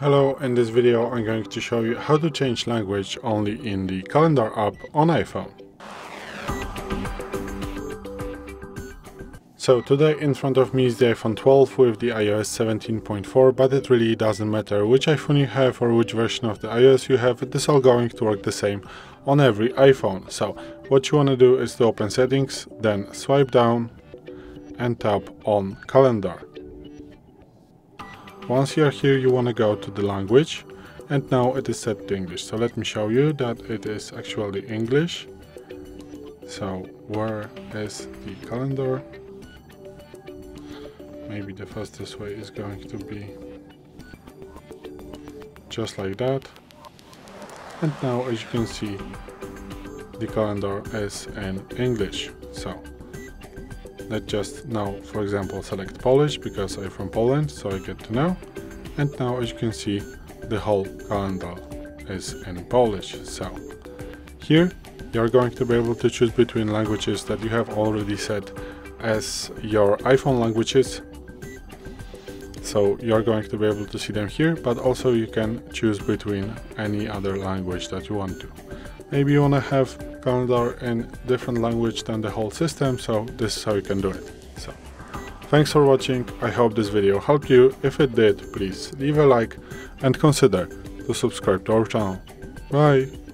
Hello, in this video I'm going to show you how to change language only in the calendar app on iPhone. So today in front of me is the iPhone 12 with the iOS 17.4 but it really doesn't matter which iPhone you have or which version of the iOS you have, it is all going to work the same on every iPhone. So what you want to do is to open settings, then swipe down and tap on calendar. Once you are here, you want to go to the language and now it is set to English. So let me show you that it is actually English. So where is the calendar? Maybe the fastest way is going to be just like that. And now as you can see, the calendar is in English. So let's just now for example select Polish because I'm from Poland so I get to know. And now as you can see the whole calendar is in Polish so here you're going to be able to choose between languages that you have already set as your iPhone languages. So you're going to be able to see them here but also you can choose between any other language that you want to maybe you want to have calendar in different language than the whole system so this is how you can do it. So thanks for watching. I hope this video helped you. If it did please leave a like and consider to subscribe to our channel. Bye